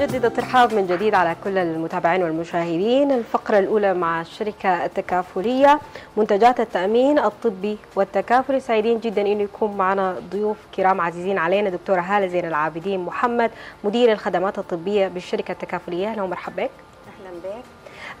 أجدد الترحاب من جديد على كل المتابعين والمشاهدين. الفقرة الأولى مع الشركة التكافلية منتجات التأمين الطبي والتكافلي. سعيدين جدا أنه يكون معنا ضيوف كرام عزيزين علينا دكتورة هالة زين العابدين محمد مدير الخدمات الطبية بالشركة التكافلية. أهلا ومرحبا بك. أهلا بك.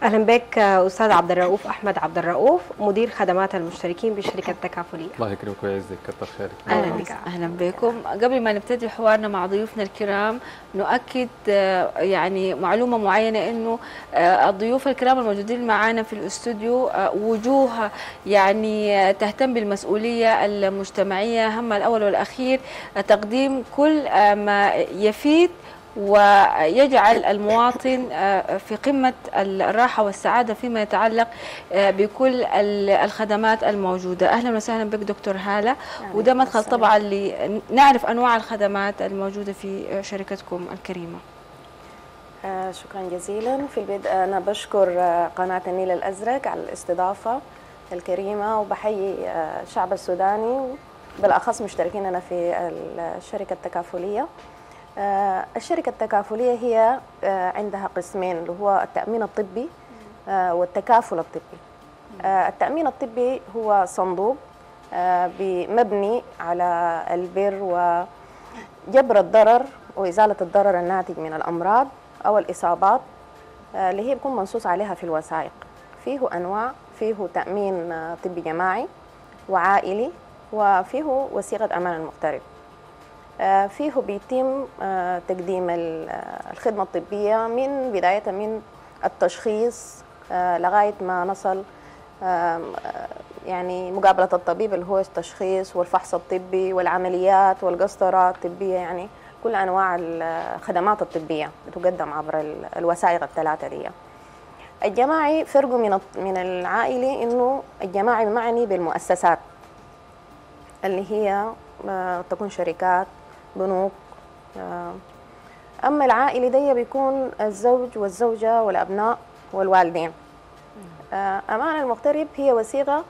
أهلا بك أستاذ عبد الرؤوف أحمد عبد الرؤوف مدير خدمات المشتركين بالشركة التكافليه الله يكرمك ويعزك كتر خيرك. أهلا بك. أهلا بكم. قبل ما نبتدي حوارنا مع ضيوفنا الكرام نؤكد آه، يعني معلومة معينة إنه آه، الضيوف الكرام الموجودين معنا في الاستوديو آه، وجوه يعني تهتم بالمسؤولية المجتمعية هم الأول والأخير تقديم كل ما يفيد ويجعل المواطن آه، في قمة الراحة والسعادة فيما يتعلق آه، بكل ال- الخدمات الموجودة. أهلا وسهلا بك دكتور هالة. وده مدخل طبعا لنعرف أنواع الخدمات الموجودة في شركتكم الكريمة. آه، شكرا جزيلا. في البدء أنا بشكر قناة النيل الأزرق على الاستضافة الكريمة وبحيي الشعب السوداني بالأخص مشتركيننا في الشركة التكافلية. الشركة التكافلية هي آه، عندها قسمين اللي هو التأمين الطبي آه، والتكافل الطبي. آه، التأمين الطبي هو صندوق آه، مبني على البر وجبر الضرر وإزالة الضرر الناتج من الأمراض أو الإصابات آه، اللي هي بيكون منصوص عليها في الوثائق. فيه أنواع فيه تأمين آه، طبي جماعي وعائلي وفيه وثيقة أمان المغترب. آه، فيه بيتم آه، تقديم آه، الخدمة الطبية من بداية من التشخيص آه، لغاية ما نصل آه، يعني مقابلة الطبيب اللي هو التشخيص والفحص الطبي والعمليات والقسطرة الطبية يعني كل أنواع الخدمات الطبية بتقدم عبر ال- الوثائق الثلاثة دي. الجماعي فرقه من من العائلي إنه الجماعي معني بالمؤسسات اللي هي آه، تكون شركات بنوك. آه، أما العائلي ده بيكون الزوج والزوجة والأبناء والوالدين. آه، أمان المغترب هي وثيقة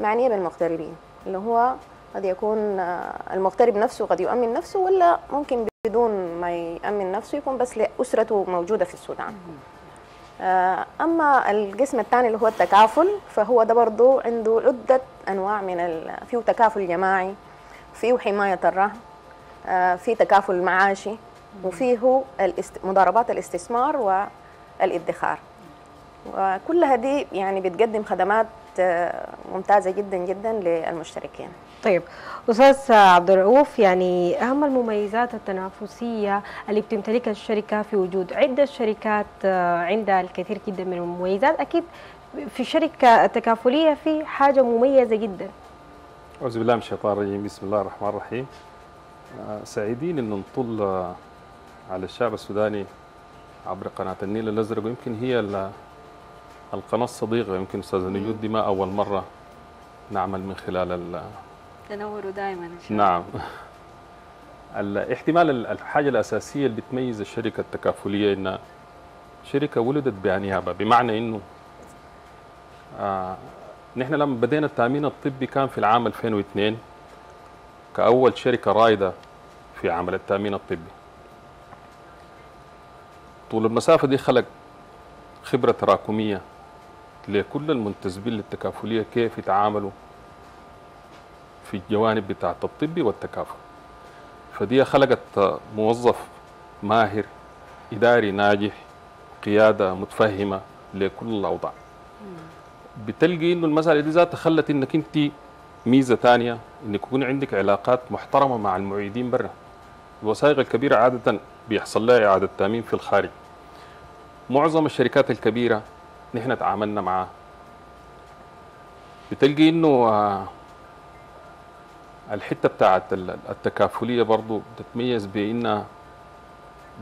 معنية بالمغتربين اللي هو قد يكون آه، المغترب نفسه قد يؤمن نفسه ولا ممكن بدون ما يأمن نفسه يكون بس لأسرته موجودة في السودان. أما القسم الثاني اللي هو التكافل فهو ده برضه عنده عدة أنواع من. فيه تكافل جماعي فيه حماية الرهن آه، فيه تكافل معاشي وفيه. مضاربات الاستثمار والادخار. وكلها دي يعني بتقدم خدمات آه، ممتازة جدا جدا للمشتركين. طيب أستاذ عبد الرؤوف يعني أهم المميزات التنافسية اللي بتمتلكها الشركة في وجود عدة شركات آه، عندها الكثير جدا من المميزات أكيد في الشركة التكافليه في حاجة مميزة جدا. أعوذ بالله من الشيطان الرجيم. بسم الله الرحمن الرحيم. سعيدين أن نطل على الشعب السوداني عبر قناة النيل الأزرق ويمكن هي ال- القناة الصديقة يمكن أستاذ نجود دي ما أول مرة نعمل من خلال ال- تنوروا دائما إن شاء الله. نعم. الاحتمال ال- الحاجة الأساسية اللي بتميز الشركة التكافلية إنها شركة ولدت بأنيابة بمعنى إنه آه نحن لما بدينا التأمين الطبي كان في العام 2002 كأول شركة رائدة في عمل التأمين الطبي. طول المسافة دي خلق خبرة تراكمية لكل المنتسبين للتكافلية كيف يتعاملوا في الجوانب بتاعة الطب والتكافل. فدي خلقت موظف ماهر إداري ناجح قيادة متفهمة لكل الأوضاع. بتلقي إنه المسألة دي ذاتها خلت إنك أنت ميزة تانية إنك يكون عندك علاقات محترمة مع المعيدين برا. الوثائق الكبيرة عادة بيحصل لها إعادة تأمين في الخارج. معظم الشركات الكبيرة نحن تعاملنا معها بتلقي إنه آه، الحتة بتاعت ال- التكافلية برضو بتتميز بإنها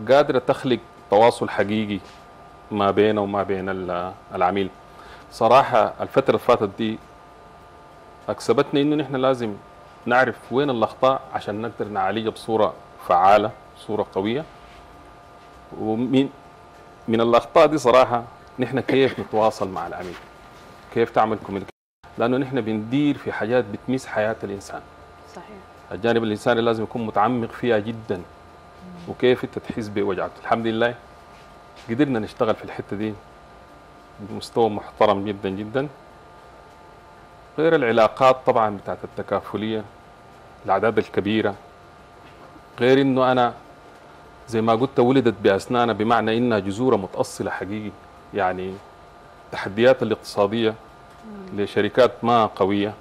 قادرة تخلق تواصل حقيقي ما بينه وما بين ال- العميل. صراحة الفترة اللي فاتت دي اكسبتنا إنه نحن لازم نعرف وين الأخطاء عشان نقدر نعالجها بصورة فعالة بصورة قوية. ومن من الأخطاء دي صراحة نحن كيف نتواصل مع العميل؟ كيف تعمل كوميونيكيشن لأنه نحن بندير في حاجات بتميز حياة الإنسان. صحيح. الجانب الإنساني لازم يكون متعمق فيها جدا. وكيف أنت تحس بوجعته الحمد لله قدرنا نشتغل في الحتة دي بمستوى محترم جدا جدا. غير العلاقات طبعا بتاعت التكافلية الاعداد الكبيرة. غير إنه أنا زي ما قلت ولدت بأسنانها بمعنى إنها جذورة متأصلة حقيقي. يعني التحديات الاقتصادية لشركات ما قوية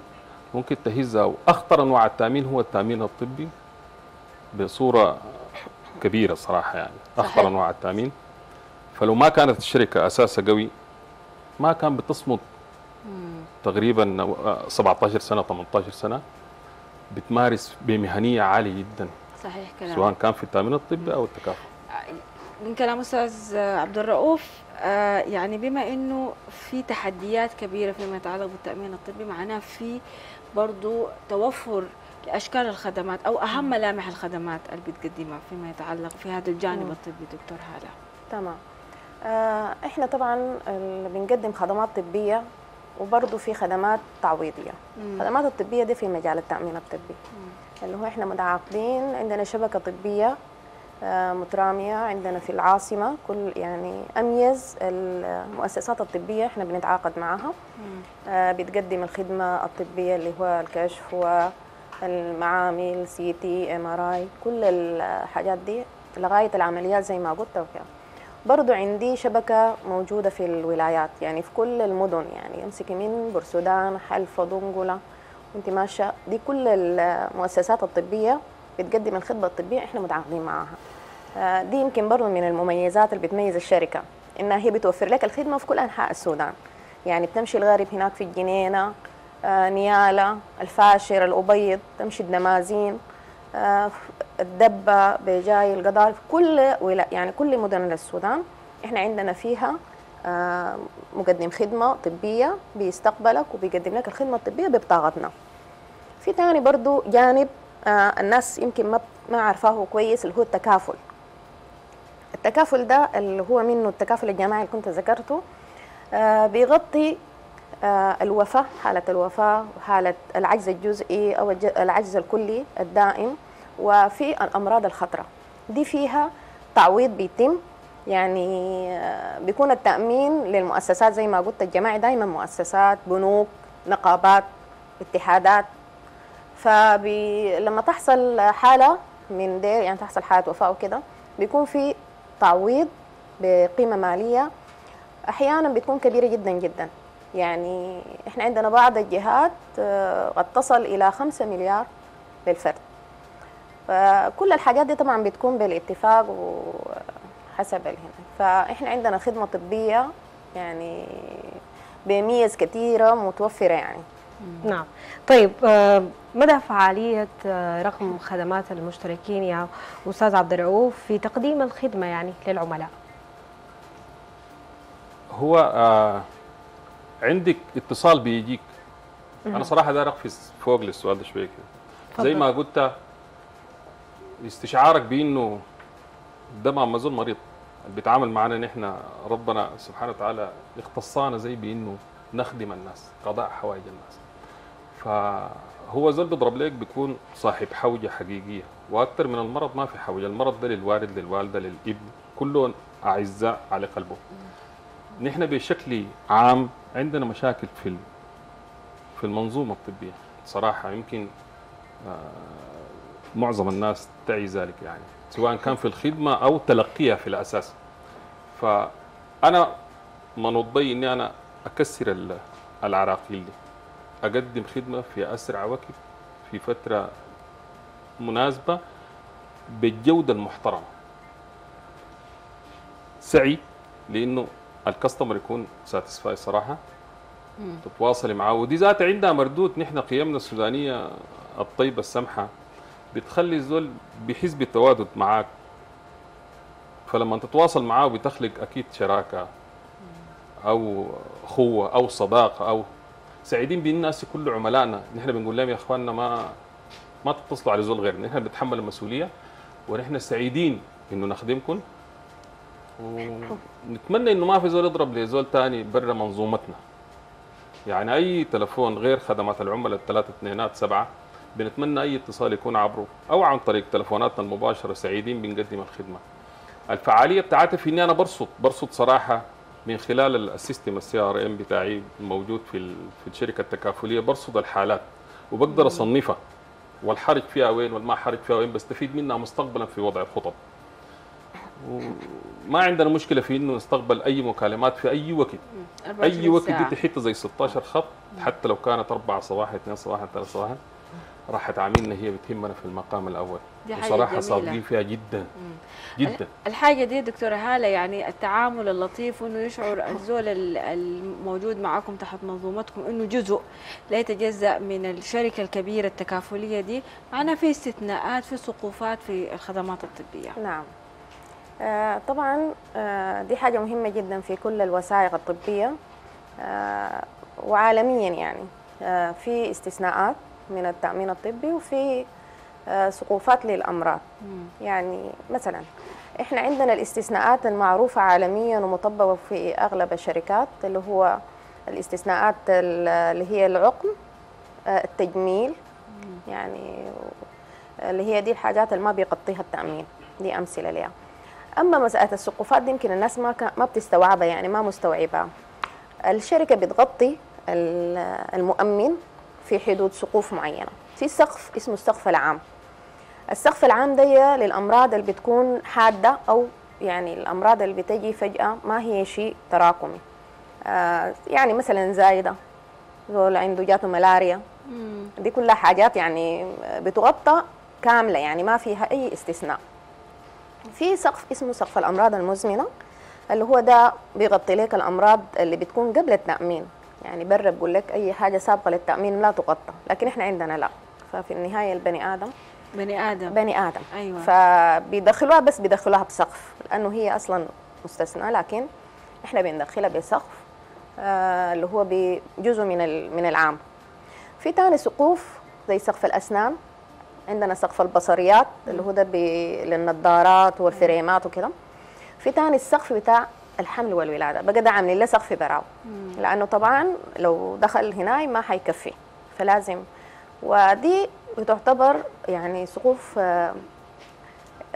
ممكن تهزها. وأخطر أنواع التأمين هو التأمين الطبي بصورة كبيرة صراحة يعني. صحيح. أخطر أنواع التأمين. فلو ما كانت الشركة أساسها قوي ما كان بتصمد تقريبا آه، 17 سنه 18 سنة بتمارس بمهنية عالية جدا. صحيح كلام سواء كان في التامين الطبي أو التكافل. من كلام أستاذ عبد الرؤوف آه، يعني بما إنه في تحديات كبيرة فيما يتعلق بالتأمين الطبي معناه في برضو توفر لأشكال الخدمات أو أهم ملامح الخدمات اللي بتقدمها فيما يتعلق في هذا الجانب. الطبي دكتور هالة. تمام. آه، إحنا طبعا بنقدم خدمات طبية وبرضه في خدمات تعويضية. الخدمات الطبية دي في مجال التأمين الطبي. اللي هو إحنا متعاقدين عندنا شبكة طبية آه، مترامية عندنا في العاصمة كل يعني أميز المؤسسات الطبية إحنا بنتعاقد معها آه، بتقدم الخدمة الطبية اللي هو الكشف والمعامل CT MRI كل الحاجات دي لغاية العمليات زي ما قلت وكده. برضو عندي شبكة موجودة في الولايات يعني في كل المدن يعني امسكي من بورسودان حلفة دنقلة وانت ماشية. دي كل المؤسسات الطبية بتقدم الخدمة الطبية إحنا متعاقدين معاها. آه، دي يمكن برضو من المميزات اللي بتميز الشركة إنها هي بتوفر لك الخدمة في كل أنحاء السودان. يعني بتمشي الغارب هناك في الجنينة آه، نيالة الفاشر الأبيض تمشي الدمازين آه، الدبة بجاي القضاء في كل ولا يعني كل مدن السودان إحنا عندنا فيها آه، مقدم خدمة طبية بيستقبلك وبيقدم لك الخدمة الطبية ببطاقتنا. في تاني برضو جانب آه، الناس يمكن ما ما كويس اللي هو التكافل. التكافل ده اللي هو منه التكافل الجماعي اللي كنت ذكرته آه، بيغطي الوفاة حالة الوفاة وحالة العجز الجزئي أو العجز الكلي الدائم. وفي الأمراض الخطرة. دي فيها تعويض بيتم يعني آه، بيكون التأمين للمؤسسات زي ما قلت الجماعي دائما مؤسسات بنوك نقابات اتحادات. فلما تحصل حالة من دير يعني تحصل حالة وفاة وكده بيكون في تعويض بقيمة مالية. أحيانا بتكون كبيرة جدا جدا. يعني إحنا عندنا بعض الجهات آه، قد تصل إلى خمسة مليار للفرد. فكل الحاجات دي طبعا بتكون بالاتفاق وحسب الهنا فإحنا عندنا خدمة طبية يعني بميز كثيرة متوفرة يعني. نعم. طيب آه، مدى فعالية آه، رقم خدمات المشتركين يا أستاذ عبد الرؤوف في تقديم الخدمة يعني للعملاء؟ هو آه عندك اتصال بيجيك. أنا صراحة داير اقفز فوق للسؤال ده شوية كده. زي. ما قلت استشعارك بإنه ده ما زول مريض. بيتعامل معنا نحن ربنا سبحانه وتعالى اختصانا زي بإنه نخدم الناس قضاء حوائج الناس. فهو زول بيضرب لك بيكون صاحب حوجة حقيقية وأكثر من المرض ما في حوجة. المرض ده للوالد للوالدة للابن كلهم أعزاء على قلبه. نحن بشكل عام عندنا مشاكل في في المنظومة الطبية. صراحة يمكن آه، معظم الناس تعي ذلك يعني سواء كان في الخدمة أو تلقيها في الأساس. فأنا منوط بي إني أنا أكسر ال- العراقيل دي أقدم خدمة في أسرع وقت في فترة مناسبة بالجودة المحترمة. سعي لأنه الكاستمر يكون ساتسفاي صراحة. تتواصلي معاه. ودي ذاتها عندها مردود نحن قيمنا السودانية الطيبة السمحة. بتخلي الزول بيحس بالتوادد معاك. فلما تتواصل معاه بتخلق أكيد شراكة أو أخوة أو صداقه أو سعيدين بالناس كل عملائنا. نحن بنقول لهم يا إخواننا ما ما تتصلوا على زول غيرنا. نحن بنتحمل المسؤولية ونحن سعيدين إنه نخدمكم ونتمنى إنه ما في زول يضرب لزول تاني برا منظومتنا. يعني أي تلفون غير خدمات العملاء الثلاثة اثنينات سبعة بنتمنى أي اتصال يكون عبره أو عن طريق تلفوناتنا المباشرة سعيدين بنقدم الخدمة. الفعالية بتاعتها في إني أنا برصد برصد صراحة من خلال ال- ال system ال CRM بتاعي الموجود في في الشركة التكافلية برصد الحالات وبقدر أصنفها. والحرج فيها وين والما حرج فيها وين بستفيد منها مستقبلا في وضع الخطط. ما عندنا مشكلة في إنه نستقبل أي مكالمات في أي وقت. 24 أي وقت. دي حتة زي 16 خط حتى لو كانت 4 صباحا 2 صباحا 3 صباحا راح تعاملنا هي بتهمنا في المقام الأول. دي حاجة وصراحه. صادقين فيها جدا جدا. الحاجة دي دكتورة هالة يعني التعامل اللطيف وإنه يشعر الزول ال- الموجود معكم تحت منظومتكم إنه جزء لا يتجزأ من الشركة الكبيرة التكافلية دي. معنا في استثناءات في سقوفات في الخدمات الطبية. نعم. آه، طبعا آه، دي حاجة مهمة جدا في كل الوثائق الطبية. آه، وعالميا يعني. في استثناءات. من التأمين الطبي وفي آه، سقوفات للأمراض. يعني مثلا إحنا عندنا الاستثناءات المعروفة عالميا ومطبقة في أغلب الشركات اللي هو الاستثناءات ال- اللي هي العقم آه، التجميل. يعني اللي هي دي الحاجات اللي ما بيغطيها التأمين. دي أمثلة ليها. أما مسألة السقوفات دي يمكن الناس ما ما بتستوعبها يعني ما مستوعبها. الشركة بتغطي ال- المؤمن في حدود سقوف معينة. في سقف اسمه السقف العام. السقف العام ده للأمراض اللي بتكون حادة أو يعني الأمراض اللي بتجي فجأة ما هي شيء تراكمي. آه يعني مثلا زايدة زول عنده جاته ملاريا. دي كلها حاجات يعني بتغطى كاملة يعني ما فيها أي استثناء. في سقف اسمه سقف الأمراض المزمنة اللي هو ده بيغطي لك الأمراض اللي بتكون قبل التأمين. يعني برا بقول لك أي حاجة سابقة للتأمين لا تغطى لكن إحنا عندنا لا. ففي النهاية البني آدم بني آدم. بني آدم. أيوة. فبيدخلوها بس بيدخلوها بسقف لأنه هي أصلا مستثنى لكن إحنا بندخلها بسقف آه اللي هو بجزء من من العام. في تاني سقوف زي سقف الأسنان عندنا سقف البصريات اللي هو ده للنظارات والفريمات وكده. في تاني السقف بتاع الحمل والولادة. بقى ده عاملين له سقف براو لأنه طبعا لو دخل هنا ما حيكفي. فلازم. ودي بتعتبر يعني سقوف آه،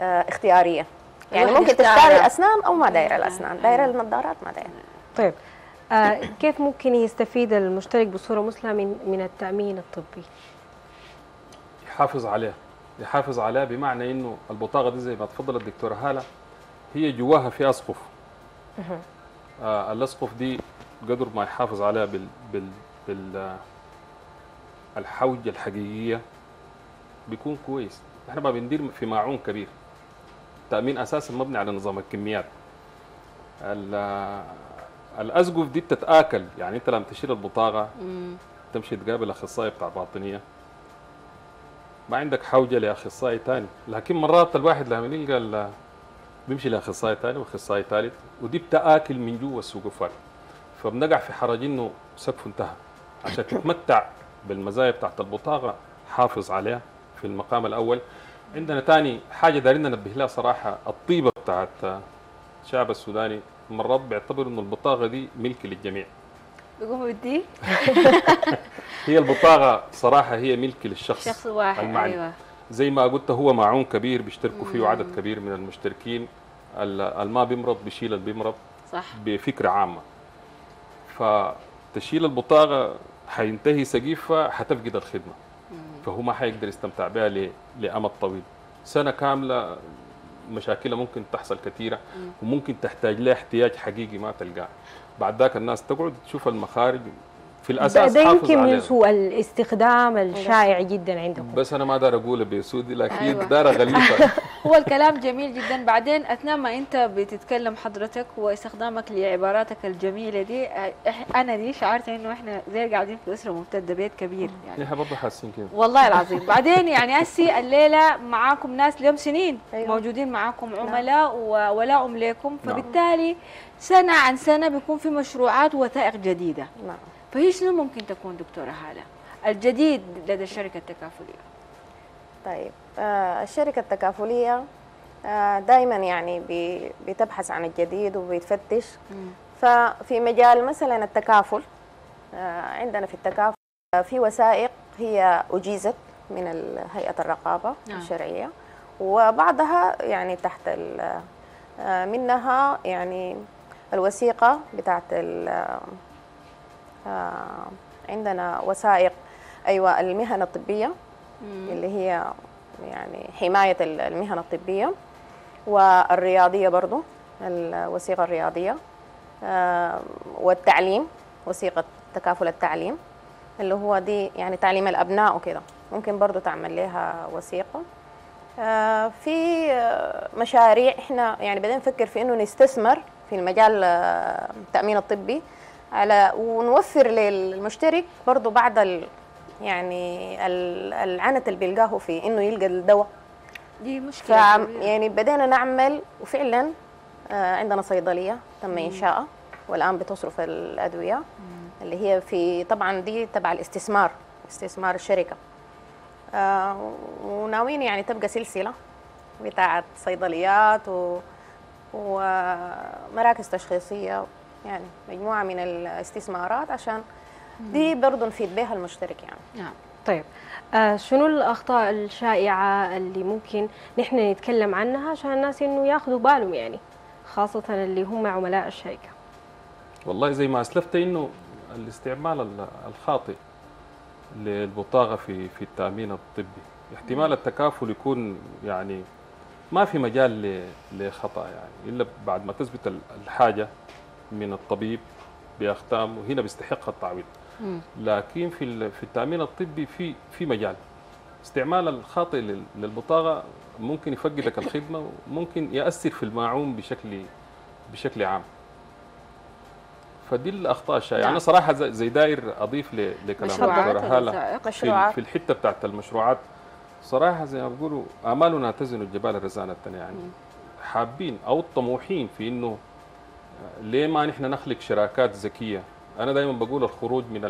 آه، اختيارية. يعني ممكن. تختار الأسنان أو ما دايرة الأسنان. دايرة النظارات ما دايرة طيب. آه كيف ممكن يستفيد المشترك بصورة مثلى من من التأمين الطبي؟ يحافظ عليها يحافظ عليها بمعنى إنه البطاقة دي زي ما تفضلت الدكتوره هالة هي جواها في اسقف آه الأسقف دي قدر ما يحافظ عليها بال بال بال الحوجة الحقيقية بيكون كويس. إحنا ما بندير في ماعون كبير. التامين أساسا مبني على نظام الكميات. ال- الأسقف دي بتتآكل. يعني أنت لما تشيل البطاقة تمشي تقابل أخصائي بتاع باطنية. ما عندك حوجة لأخصائي تاني. لكن مرات الواحد لما يلقى بيمشي لأخصائي تاني وأخصائي ثالث ودي بتأكل من جوا السقوفات فبنقع في حرج إنه سقفه انتهى. عشان تتمتع بالمزايا بتاعت البطاقة حافظ عليها في المقام الأول. عندنا تاني حاجة دارين ننبه لها صراحة الطيبة بتاعت الشعب السوداني. مرات بيعتبر إنه البطاقة دي ملك للجميع. بيقوموا بدي؟ هي البطاقة صراحة هي ملك للشخص شخص واحد المعني. أيوة. زي ما قلت هو معون كبير بيشتركوا فيه عدد كبير من المشتركين. ال- الما بيمرض بيشيل اللي بيمرض صح. بفكرة عامة. فتشيل البطاقة حينتهي سقيفها حتفقد الخدمة. فهو ما حيقدر يستمتع بها ل- لأمد طويل. سنة كاملة مشاكلها ممكن تحصل كثيرة وممكن تحتاج لها احتياج حقيقي ما تلقاه. بعد ذاك الناس تقعد تشوف المخارج في ده, الأساس ده حافظ يمكن من عليها. سوء الاستخدام الشائع جدا عندكم. بس أنا ما دار أقول بسودي لكن أيوة. دار أغلفها هو الكلام جميل جدا. بعدين أثناء ما أنت بتتكلم حضرتك واستخدامك لعباراتك الجميلة دي أنا دي شعرت إنه إحنا زي قاعدين في أسرة ممتدة بيت كبير يعني. نحن برضه حاسين كده. والله العظيم. بعدين يعني هسي الليلة معاكم ناس لهم سنين أيوة. موجودين معاكم عملاء وولاء لكم نعم. فبالتالي سنة عن سنة بيكون في مشروعات وثائق جديدة. نعم. فهي شنو ممكن تكون دكتوره هاله الجديد لدى الشركة التكافليه طيب آه الشركة التكافلية آه دائما يعني بي- بتبحث عن الجديد وبتفتش ففي مجال مثلا التكافل آه عندنا في التكافل آه، في وثائق هي أجيزت من ال- هيئة الرقابة نعم. الشرعية. وبعضها يعني تحت آه، منها يعني الوثيقة بتاعت آه، عندنا وثائق أيوه المهن الطبية اللي هي يعني حماية ال- المهن الطبية والرياضية برضو الوثيقة الرياضية آه، والتعليم وثيقة تكافل التعليم اللي هو دي يعني تعليم الأبناء وكده. ممكن برضو تعمل لها وثيقة. آه، في آه، مشاريع إحنا يعني بدنا نفكر في إنه نستثمر في المجال آه، التأمين الطبي على ونوفر للمشترك برضو بعد ال يعني ال- العنت اللي بيلقاه في إنه يلقى الدواء. دي مشكلة. يعني بدينا نعمل وفعلا آه، عندنا صيدلية تم انشائها والآن بتصرف الأدوية اللي هي في طبعا دي تبع الاستثمار استثمار الشركة. آه، وناويين يعني تبقى سلسلة بتاعت صيدليات و ومراكز تشخيصية يعني مجموعة من الاستثمارات عشان دي برضه نفيد بها المشترك يعني. نعم. طيب آه شنو الأخطاء الشائعة اللي ممكن نحن نتكلم عنها عشان الناس إنه ياخذوا بالهم يعني خاصة اللي هم عملاء الشركة؟ والله زي ما أسلفت إنه الاستعمال ال- الخاطئ للبطاقة في في التأمين الطبي. احتمال التكافل يكون يعني ما في مجال ل- لخطأ يعني إلا بعد ما تثبت ال- الحاجة من الطبيب باختام وهنا بيستحق التعويض. لكن في في التأمين الطبي في في مجال. استعمال الخاطئ لل- للبطاقة ممكن يفقدك الخدمة وممكن يأثر في الماعون بشكل بشكل عام. فدي الأخطاء الشائعة. نعم. أنا صراحة زي داير أضيف لكلام. في, في الحتة بتاعت المشروعات. صراحة زي ما بيقولوا آمالنا تزن الجبال الرزانة يعني. حابين أو طموحين في إنه ليه ما نحن نخلق شراكات ذكية؟ أنا دائما بقول الخروج من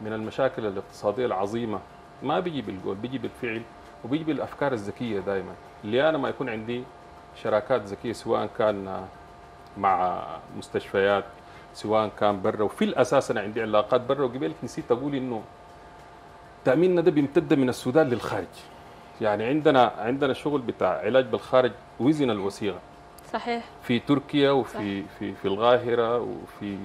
من المشاكل الاقتصادية العظيمة ما بيجي بالقول بيجي بالفعل وبيجي بالأفكار الذكية دائما اللي أنا ما يكون عندي شراكات ذكية سواء كان مع مستشفيات سواء كان برا وفي الأساس أنا عندي علاقات برا وقبلك نسيت أقول إنه تأميننا ده بيمتد من السودان للخارج. يعني عندنا عندنا شغل بتاع علاج بالخارج وزن الوثيقه صحيح. في تركيا وفي في في القاهره وفي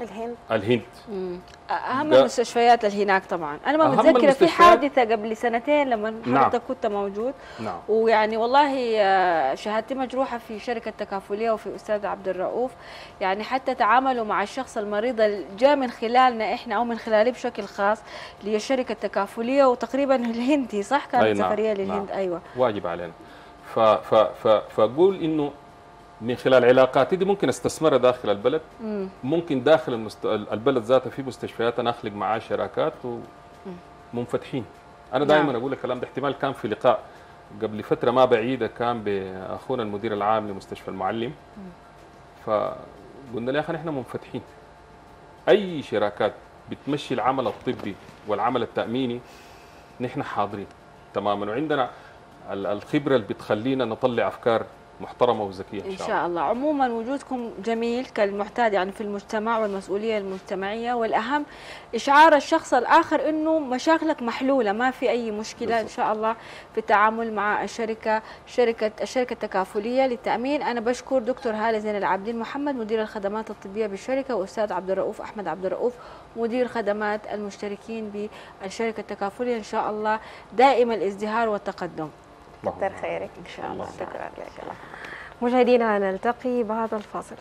الهند. الهند. مم. أهم المستشفيات اللي هناك طبعا. أنا ما متذكرة في حادثة قبل سنتين لما نعم. حضرتك كنت موجود. نعم. ويعني والله آه، شهادتي مجروحة في شركة تكافلية وفي أستاذ عبد الرؤوف. يعني حتى تعاملوا مع الشخص المريض اللي جاء من خلالنا إحنا أو من خلالي بشكل خاص اللي هي شركه تكافلية وتقريبا الهندي صح؟ كانت نعم، سفرية للهند. نعم. أيوه. واجب علينا. ف ف ف فاقول إنه من خلال علاقاتي دي ممكن أستثمرها داخل البلد. مم. ممكن داخل المست... البلد ذاته في مستشفيات أنا أخلق معاه شراكات ومنفتحين أنا دائما نعم. أقول الكلام ده احتمال كان في لقاء قبل فترة ما بعيدة كان بأخونا المدير العام لمستشفى المعلم. فقلنا له يا أخي نحن منفتحين. أي شراكات بتمشي العمل الطبي والعمل التأميني نحن حاضرين تماما. وعندنا الخبرة اللي بتخلينا نطلع أفكار محترمة وذكية إن شاء الله. عموما وجودكم جميل كالمعتاد يعني في المجتمع والمسؤولية المجتمعية والأهم إشعار الشخص الآخر إنه مشاكلك محلولة ما في أي مشكلة إن بالضبط. شاء الله في التعامل مع الشركة شركة الشركة التكافلية للتأمين. أنا بشكر دكتور هالة زين العابدين محمد مدير الخدمات الطبية بالشركة وأستاذ عبد الرؤوف أحمد عبد الرؤوف مدير خدمات المشتركين بالشركة التكافلية. إن شاء الله دائم الازدهار والتقدم. كثر خيرك إن شاء الله. شكرا لك. مشاهدينا نلتقي بعد الفاصل.